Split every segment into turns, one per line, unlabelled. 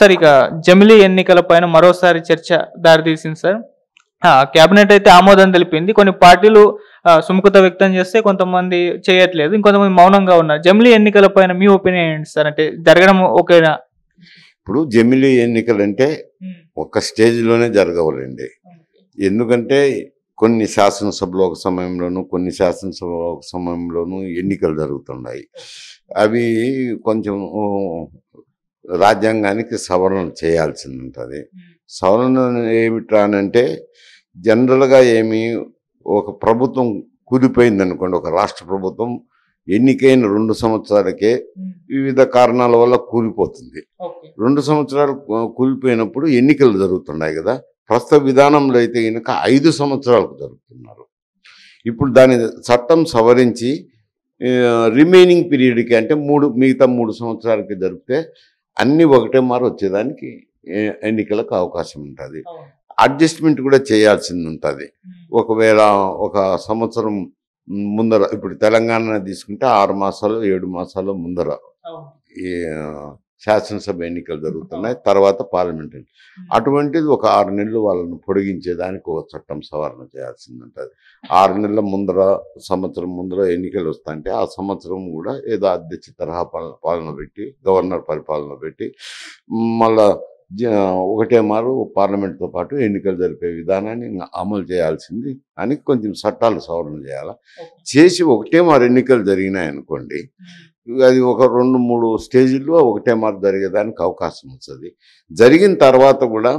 Sir ఇక జమిలీ ఎన్నికల పైన మరోసారి చర్చ దారితీసింది సార్. ఆ, కేబినెట్ అయితే ఆమోదం తెలిపింది. కొన్ని పార్టీలు సుముఖత వ్యక్తం చేస్తే కొంతమంది చేయట్లేదు. ఇంకొంతమంది మౌనంగా ఉన్నారు. జమిలీ ఎన్నికల పైన మీ ఒపీనియన్ ఏంటి సార్? అంటే జరగడం ఓకేనా?
ఇప్పుడు జమిలీ ఎన్నికలు అంటే ఒక స్టేజ్లోనే జరగవాలండి. ఎందుకంటే కొన్ని శాసనసభలో ఒక సమయంలోనూ కొన్ని శాసనసభ ఒక సమయంలోనూ ఎన్నికలు జరుగుతున్నాయి. అవి కొంచెం రాజ్యాంగానికి సవరణ చేయాల్సింది ఉంటుంది సవరణ ఏమిట్రా అంటే జనరల్గా ఏమి ఒక ప్రభుత్వం కూలిపోయింది అనుకోండి ఒక రాష్ట్ర ప్రభుత్వం ఎన్నికైన రెండు సంవత్సరాలకే వివిధ కారణాల వల్ల కూలిపోతుంది. రెండు సంవత్సరాలు కూలిపోయినప్పుడు ఎన్నికలు జరుగుతున్నాయి కదా ప్రస్తుత విధానంలో అయితే కనుక ఐదు సంవత్సరాలకు జరుగుతున్నారు. ఇప్పుడు దాని చట్టం సవరించి రిమైనింగ్ పీరియడ్కి అంటే మూడు మిగతా మూడు సంవత్సరాలకి జరిపితే అన్ని ఒకటే మారు వచ్చేదానికి ఎన్నికలకు అవకాశం ఉంటుంది. అడ్జస్ట్మెంట్ కూడా చేయాల్సింది ఉంటుంది. ఒకవేళ ఒక సంవత్సరం ముందర ఇప్పుడు తెలంగాణ తీసుకుంటే ఆరు మాసాలు ఏడు మాసాలు ముందర శాసనసభ ఎన్నికలు జరుగుతున్నాయి. తర్వాత పార్లమెంట్ అటువంటిది ఒక ఆరు నెలలు వాళ్ళని పొడిగించేదానికి ఒక చట్టం సవరణ చేయాల్సింది ఉంటుంది ఆరు నెలల ముందర సంవత్సరం ముందర ఎన్నికలు వస్తాయంటే ఆ సంవత్సరం కూడా ఏదో అధ్యక్ష తరహా పాలన పాలన పెట్టి గవర్నర్ పరిపాలన పెట్టి మళ్ళా ఒకటే మారు పార్లమెంట్తో పాటు ఎన్నికలు జరిపే విధానాన్ని అమలు చేయాల్సింది అని కొంచెం చట్టాలు సవరణ చేయాలి? చేసి ఒకటే మారు ఎన్నికలు జరిగినాయి అనుకోండి అది ఒక రెండు మూడు స్టేజీల్లో ఒకటే మారు జరిగేదానికి అవకాశం వస్తుంది. జరిగిన తర్వాత కూడా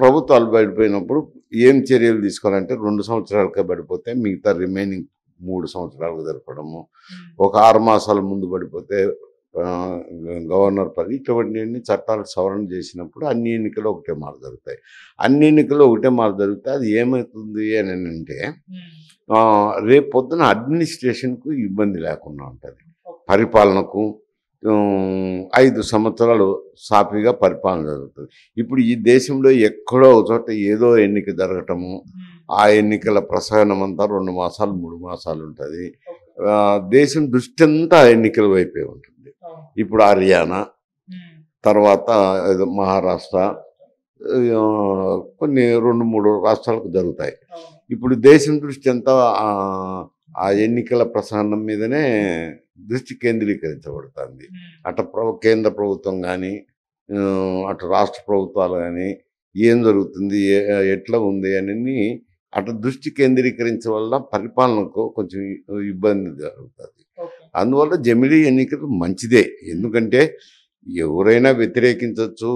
ప్రభుత్వాలు బయటపోయినప్పుడు ఏం చర్యలు తీసుకోవాలంటే రెండు సంవత్సరాలకే పడిపోతే మిగతా రిమైనింగ్ మూడు సంవత్సరాలకు జరపడము. ఒక ఆరు మాసాల ముందు పడిపోతే గవర్నర్ పది ఇటువంటి చట్టాలు సవరణ చేసినప్పుడు అన్ని ఎన్నికలు ఒకటే మారు జరుగుతాయి. అన్ని ఎన్నికలు ఒకటే మారు జరిగితే అది ఏమవుతుంది అని అంటే రేపు పొద్దున అడ్మినిస్ట్రేషన్కు ఇబ్బంది లేకుండా ఉంటుంది. పరిపాలనకు ఐదు సంవత్సరాలు సాఫీగా పరిపాలన జరుగుతుంది. ఇప్పుడు ఈ దేశంలో ఎక్కడో ఒక చోట ఏదో ఎన్నిక జరగటము ఆ ఎన్నికల ప్రసరణం అంతా రెండు మాసాలు మూడు మాసాలు ఉంటుంది. దేశం దృష్టి అంతా ఎన్నికల వైపే ఉంటుంది. ఇప్పుడు హర్యానా తర్వాత మహారాష్ట్ర కొన్ని రెండు మూడు రాష్ట్రాలకు జరుగుతాయి. ఇప్పుడు దేశం దృష్టి అంతా ఆ- ఆ ఎన్నికల ప్రసరణం మీదనే దృష్టి కేంద్రీకరించబడుతుంది. అటు ప్రభు కేంద్ర ప్రభుత్వం కానీ అటు రాష్ట్ర ప్రభుత్వాలు కానీ ఏం జరుగుతుంది ఎట్లా ఉంది అని అటు దృష్టి కేంద్రీకరించడం వల్ల పరిపాలనకు కొంచెం ఇబ్బంది జరుగుతుంది. అందువల్ల జమిలీ ఎన్నికలు మంచిదే. ఎందుకంటే ఎవరైనా వ్యతిరేకించవచ్చు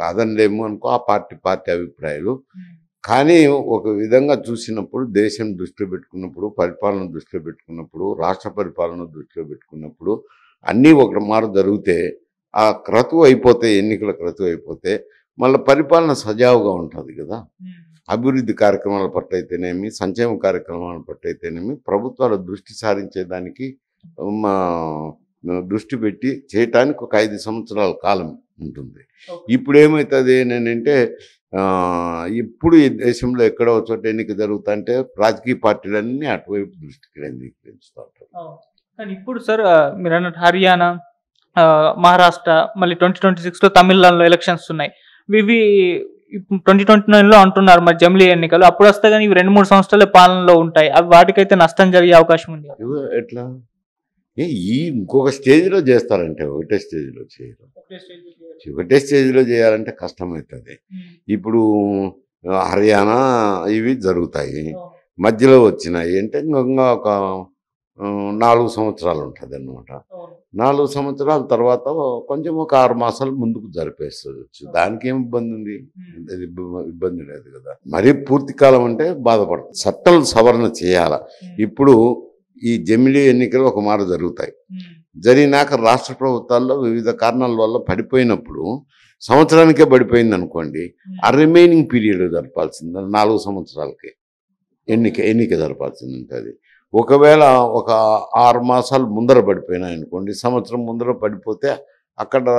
కాదనలేము అనుకో ఆ పార్టీ పార్టీ అభిప్రాయాలు. కానీ ఒక విధంగా చూసినప్పుడు దేశం దృష్టిలో పెట్టుకున్నప్పుడు పరిపాలన దృష్టిలో పెట్టుకున్నప్పుడు రాష్ట్ర పరిపాలన దృష్టిలో పెట్టుకున్నప్పుడు అన్నీ ఒక మారు జరిగితే ఆ క్రతువు అయిపోతే ఎన్నికల క్రతువు అయిపోతే మళ్ళీ పరిపాలన సజావుగా ఉంటుంది కదా. అభివృద్ధి కార్యక్రమాల పట్ల అయితేనేమి సంక్షేమ కార్యక్రమాల పట్ల అయితేనేమి ప్రభుత్వాల దృష్టి సారించేదానికి మా దృష్టి పెట్టి చేయటానికి ఒక ఐదు సంవత్సరాల కాలం ఉంటుంది. ఇప్పుడు ఏమవుతుంది అంటే ఇప్పుడు ఈ దేశంలో ఎక్కడో చోట ఎన్నిక జరుగుతుంటే రాజకీయ పార్టీలన్నీ అటువైపు దృష్టి కేంద్రీకరిస్తూ ఉంటారు.
కానీ ఇప్పుడు సార్ మీరు అన్నట్టు హర్యానా మహారాష్ట్ర మళ్ళీ ట్వంటీ ట్వంటీ సిక్స్లో తమిళనాడులో ఎలక్షన్స్ ఉన్నాయి. ఇవి ట్వంటీ ట్వంటీ నైన్లో అంటున్నారు మరి జమిలీ ఎన్నికలు. అప్పుడు వస్తే కానీ ఇవి రెండు మూడు సంవత్సరాల పాలనలో ఉంటాయి. అవి వాటికైతే నష్టం జరిగే అవకాశం ఉంది.
ఎట్లా? ఈ ఇంకొక స్టేజ్లో చేస్తారంటే ఒకటే స్టేజ్లో చేయరు. ఒకటే స్టేజ్లో చేయాలంటే కష్టమవుతుంది ఇప్పుడు హర్యానా ఇవి జరుగుతాయి. మధ్యలో వచ్చినాయి అంటే ఇంకా ఒక నాలుగు సంవత్సరాలు ఉంటుంది అన్నమాట నాలుగు సంవత్సరాల తర్వాత కొంచెం ఒక ఆరు మాసాలు ముందుకు జరిపేస్తుంది దానికి ఏం ఇబ్బంది ఉంది? ఇబ్బంది లేదు కదా. మరీ పూర్తి కాలం అంటే బాధపడుతుంది చట్టాలు సవరణ చేయాల. ఇప్పుడు ఈ జమిలీ ఎన్నికలు ఒక మారు జరుగుతాయి. జరిగినాక రాష్ట్ర ప్రభుత్వాల్లో వివిధ కారణాల వల్ల పడిపోయినప్పుడు సంవత్సరానికే పడిపోయింది అనుకోండి ఆ రిమైనింగ్ పీరియడ్ జరపాల్సింది నాలుగు సంవత్సరాలకి ఎన్నిక ఎన్నిక జరపాల్సింది ఉంటుంది ఒకవేళ ఒక ఆరు మాసాలు ముందర పడిపోయినాయి అనుకోండి సంవత్సరం ముందర పడిపోతే అక్కడ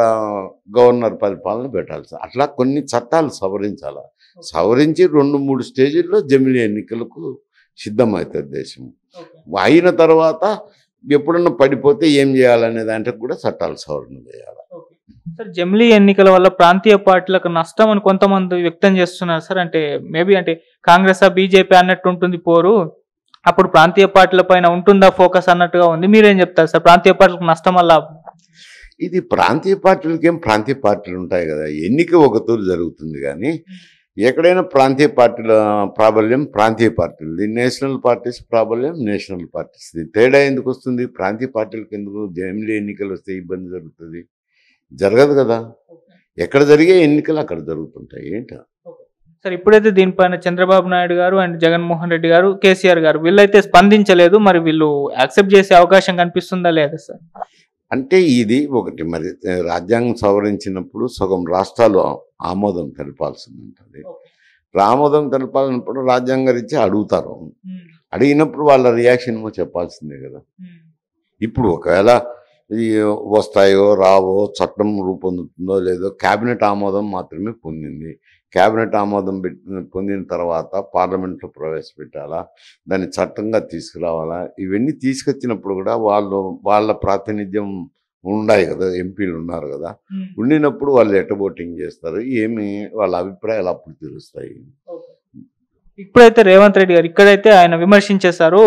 గవర్నర్ పరిపాలన పెట్టాల్సి అట్లా కొన్ని చట్టాలు సవరించాల. సవరించి రెండు మూడు స్టేజీల్లో జమిలీ ఎన్నికలకు సిద్ధమవుతుంది దేశం. అయిన తర్వాత ఎప్పుడన్నా పడిపోతే ఏం చేయాలనే దాంట్లో కూడా చట్టాలు సవరణ చేయాలి.
సార్ జమిలీ ఎన్నికల వల్ల ప్రాంతీయ పార్టీలకు నష్టం అని కొంతమంది వ్యక్తం చేస్తున్నారు సార్. అంటే మేబీ అంటే కాంగ్రెస్ బీజేపీ అన్నట్టు ఉంటుంది పోరు. అప్పుడు ప్రాంతీయ పార్టీల పైన ఉంటుందా ఫోకస్ అన్నట్టుగా ఉంది. మీరేం చెప్తారు సార్? ప్రాంతీయ పార్టీలకు నష్టం వల్ల
ఇది ప్రాంతీయ పార్టీలకి ఏం ప్రాంతీయ పార్టీలు ఉంటాయి కదా. ఎన్నిక ఒక తూరు జరుగుతుంది కానీ ఎక్కడైనా ప్రాంతీయ పార్టీల ప్రాబల్యం ప్రాంతీయ పార్టీలది. నేషనల్ పార్టీస్ ప్రాబల్యం నేషనల్ పార్టీస్ది తేడా ఎందుకు వస్తుంది? ప్రాంతీయ పార్టీలకు ఎందుకు జమిలీ ఎన్నికలు వస్తే ఇబ్బంది జరుగుతుంది? జరగదు కదా. ఎక్కడ జరిగే ఎన్నికలు అక్కడ జరుగుతుంటాయి. ఏంటి?
సార్ ఇప్పుడైతే దీనిపైన చంద్రబాబు నాయుడు గారు అండ్ జగన్మోహన్ రెడ్డి గారు కేసీఆర్ గారు వీళ్ళైతే స్పందించలేదు. మరి వీళ్ళు యాక్సెప్ట్ చేసే అవకాశం కనిపిస్తుందా లేదా సార్?
అంటే ఇది ఒకటి. మరి రాజ్యాంగం సవరించినప్పుడు సగం రాష్ట్రాలు ఆమోదం తెలపాల్సి ఉంటుంది ఆమోదం తెలపాలన్నప్పుడు రాజ్యాంగ రీత్యా అడుగుతారు. అడిగినప్పుడు వాళ్ళ రియాక్షన్ ఏమో చెప్పాల్సిందే కదా. ఇప్పుడు ఒకవేళ వస్తాయో రావో చట్టం రూపొందుతుందో లేదో క్యాబినెట్ ఆమోదం మాత్రమే పొందింది. క్యాబినెట్ ఆమోదం పెట్టి పొందిన తర్వాత పార్లమెంట్లో ప్రవేశపెట్టాలా? దాన్ని చట్టంగా తీసుకురావాలా? ఇవన్నీ తీసుకొచ్చినప్పుడు కూడా వాళ్ళు వాళ్ళ ప్రాతినిధ్యం ఉన్నాయి కదా ఎంపీలు ఉన్నారు కదా. ఉండినప్పుడు వాళ్ళు ఎట్ట ఓటింగ్ చేస్తారు? ఏమి వాళ్ళ అభిప్రాయాలు అప్పుడు తెలుస్తాయి.
ఇప్పుడైతే రేవంత్ రెడ్డి గారు ఇక్కడైతే ఆయన విమర్శించేశారు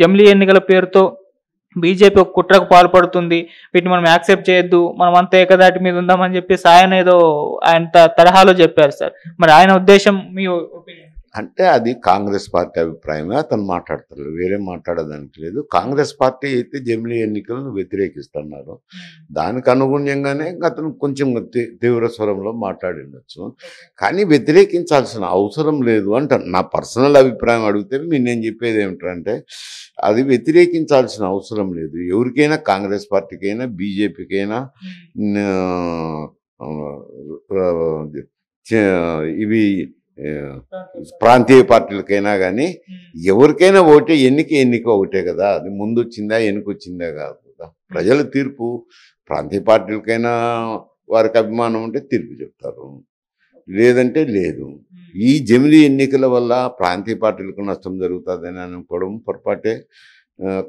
జమిలీ ఎన్నికల పేరుతో బీజేపీ ఒక కుట్రకు పాల్పడుతుంది వీటిని మనం యాక్సెప్ట్ చేయొద్దు మనం అంతా ఏకదాటి మీద ఉందామని చెప్పేసి ఆయన ఏదో ఆయన తరహాలో చెప్పారు సార్. మరి ఆయన ఉద్దేశం మీ ఒపీనియన్?
అంటే అది కాంగ్రెస్ పార్టీ అభిప్రాయమే. అతను మాట్లాడతారు వేరే మాట్లాడడానికి లేదు. కాంగ్రెస్ పార్టీ అయితే జమిలీ ఎన్నికలను వ్యతిరేకిస్తున్నారు. దానికి అనుగుణ్యంగానే అతను కొంచెం తీవ్ర స్వరంలో మాట్లాడిండొచ్చు. కానీ వ్యతిరేకించాల్సిన అవసరం లేదు అంట. నా పర్సనల్ అభిప్రాయం అడిగితే మీరు నేను చెప్పేది ఏమిటంటే అది వ్యతిరేకించాల్సిన అవసరం లేదు. ఎవరికైనా కాంగ్రెస్ పార్టీకైనా బీజేపీకైనా ఇవి ఆ, ప్రాంతీయ పార్టీలకైనా కానీ ఎవరికైనా ఒకటే ఎన్నిక ఎన్నిక ఒకటే కదా. అది ముందు వచ్చిందా వచ్చిందా కాదు కదా. ప్రజల తీర్పు ప్రాంతీయ పార్టీలకైనా వారికి అభిమానం ఉంటే తీర్పు చెప్తారు. లేదంటే లేదు. ఈ జమిలీ ఎన్నికల వల్ల ప్రాంతీయ పార్టీలకు నష్టం జరుగుతుందని అనుకోవడం పొరపాటే.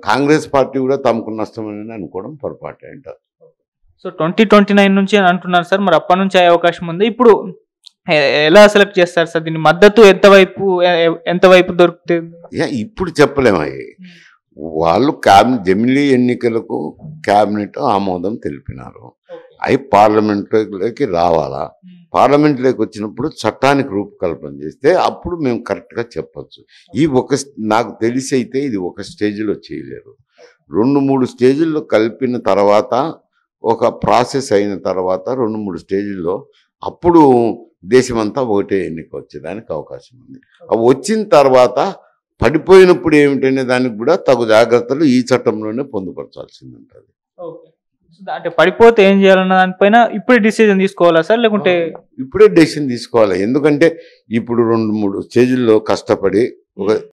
కాంగ్రెస్ పార్టీ కూడా తమకు నష్టమని అనుకోవడం పొరపాటే అంటారు.
సో ట్వంటీ ట్వంటీ నైన్ నుంచి అంటున్నారు సార్. మరి అప్పటి నుంచి అయ్యే అవకాశం ఉంది. ఇప్పుడు ఎలా సెలెక్ట్ చేస్తారు సార్? దీని మద్దతు ఎంత వైపు ఎ- ఎంత వైపు దొరుకుతుంది
ఇప్పుడు చెప్పలేము వాళ్ళు క్యాబినెట్ జమిలీ ఎన్నికలకు క్యాబినెట్ ఆమోదం తెలిపినారు. అవి పార్లమెంట్లోకి రావాలా? పార్లమెంట్లోకి వచ్చినప్పుడు చట్టానికి రూపకల్పన చేస్తే అప్పుడు మేము కరెక్ట్గా చెప్పొచ్చు. ఈ ఒక నాకు తెలిసి అయితే ఇది ఒక స్టేజ్లో చేయలేరు. రెండు మూడు స్టేజీల్లో కలిపిన తర్వాత ఒక ప్రాసెస్ అయిన తర్వాత రెండు మూడు స్టేజీల్లో అప్పుడు దేశమంతా ఒకటే ఎన్నిక వచ్చేదానికి అవకాశం ఉంది అవి వచ్చిన తర్వాత పడిపోయినప్పుడు ఏమిటనే దానికి కూడా తగు జాగ్రత్తలు ఈ చట్టంలోనే పొందుపరచాల్సింది ఉంటుంది
అంటే పడిపోతే ఏం చేయాలన్న దానిపైన ఇప్పుడే డిసిజన్ తీసుకోవాలా సార్? లేకుంటే
ఇప్పుడే డెసిషన్ తీసుకోవాలి. ఎందుకంటే ఇప్పుడు రెండు మూడు స్టేజ్ల్లో కష్టపడి ఒక